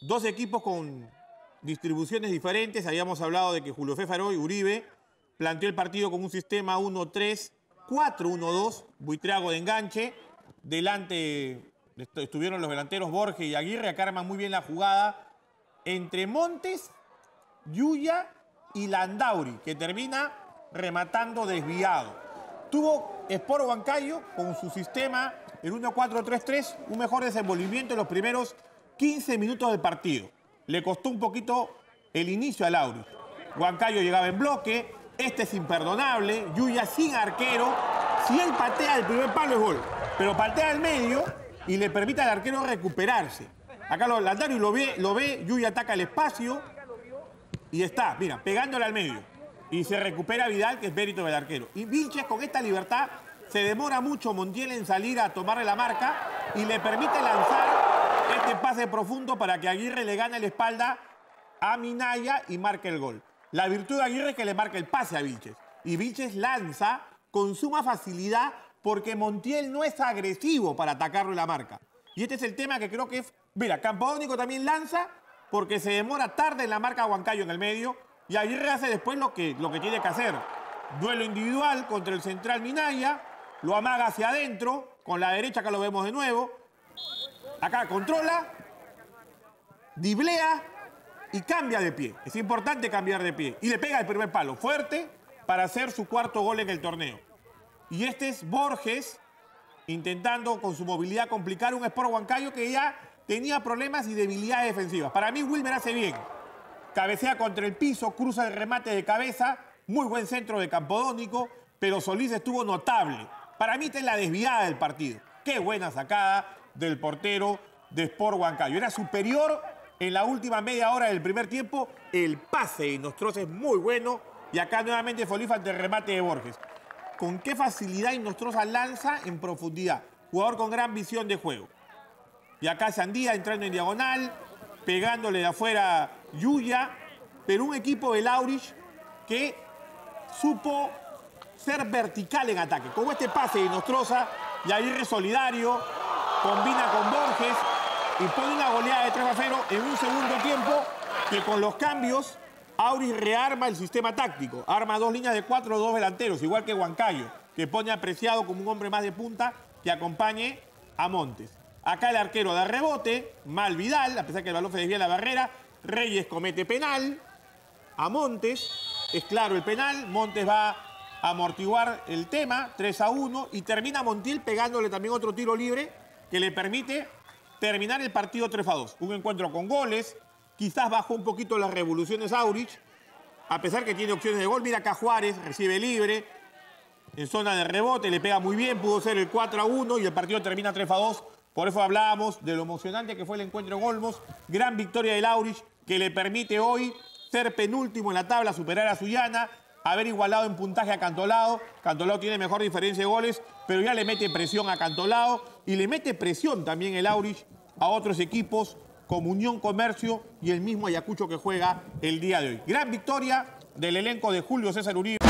Dos equipos con distribuciones diferentes. Habíamos hablado de que Julio Féfaro y Uribe planteó el partido con un sistema 1-3, 4-1-2, Buitrago de enganche. Delante estuvieron los delanteros Borges y Aguirre, acá arman muy bien la jugada entre Montes, Yuya y Landauri, que termina rematando desviado. Tuvo Sport Huancayo con su sistema, el 1-4-3-3, un mejor desenvolvimiento en los primeros 15 minutos del partido. Le costó un poquito el inicio al Lauri. Huancayo llegaba en bloque, este es imperdonable, Yuya sin arquero. Si él patea el primer palo es gol, pero patea al medio y le permite al arquero recuperarse. Acá lo, Landari lo ve, lo ve, Yuya ataca el espacio y está, mira, pegándole al medio. Y se recupera Vidal, que es mérito del arquero. Y Vilches con esta libertad se demora mucho Montiel en salir a tomarle la marca y le permite lanzar este pase profundo para que Aguirre le gane la espalda a Minaya y marque el gol. La virtud de Aguirre es que le marca el pase a Vilches. Y Vilches lanza con suma facilidad porque Montiel no es agresivo para atacarlo en la marca. Y este es el tema que creo que es... Mira, Campodónico también lanza porque se demora tarde en la marca Huancayo en el medio y Aguirre hace después lo que, lo que tiene que hacer. Duelo individual contra el central Minaya, lo amaga hacia adentro, con la derecha acá lo vemos de nuevo. Acá controla, diblea y cambia de pie. Es importante cambiar de pie. Y le pega el primer palo fuerte para hacer su cuarto gol en el torneo. Y este es Borges intentando con su movilidad complicar un Sport Huancayo que ya tenía problemas y debilidades defensivas. Para mí Wilmer hace bien. Cabecea contra el piso, cruza el remate de cabeza, muy buen centro de Campodónico, pero Solís estuvo notable. Para mí esta es la desviada del partido. Qué buena sacada del portero de Sport Huancayo. Era superior en la última media hora del primer tiempo. El pase de Nostroza es muy bueno. Y acá nuevamente Folif ante el remate de Borges con qué facilidad Nostroza lanza en profundidad. Jugador con gran visión de juego. Y acá Sandía entrando en diagonal, pegándole de afuera Yuya, pero un equipo de Laurich que supo ser vertical en ataque. Como este pase de Nostroza, y Aguirre solidario, combina con Borges y pone una goleada de 3 a 0 en un segundo tiempo que con los cambios Auris rearma el sistema táctico, arma dos líneas de cuatro, dos delanteros, igual que Huancayo, que pone apreciado como un hombre más de punta que acompañe a Montes. Acá el arquero da rebote, mal Vidal, a pesar que el balón se desvía la barrera, Reyes comete penal, a Montes, es claro el penal, Montes va a amortiguar el tema, 3 a 1, y termina Montiel pegándole también otro tiro libre que le permite terminar el partido 3 a 2. Un encuentro con goles, Quizás bajó un poquito las revoluciones Aurich, a pesar que tiene opciones de gol. Mira acá Juárez, recibe libre, en zona de rebote, le pega muy bien, pudo ser el 4 a 1 y el partido termina 3 a 2. Por eso hablábamos de lo emocionante que fue el encuentro en Olmos. Gran victoria del Aurich que le permite hoy ser penúltimo en la tabla, superar a Suyana, haber igualado en puntaje a Cantolao. Cantolao tiene mejor diferencia de goles, pero ya le mete presión a Cantolao y le mete presión también el Aurich a otros equipos Comunión Comercio y el mismo Ayacucho que juega el día de hoy. Gran victoria del elenco de Julio César Uribe.